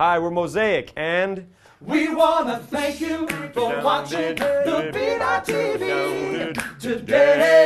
Hi, we're Mosaic, and We wanna thank you for watching the Beat TV today.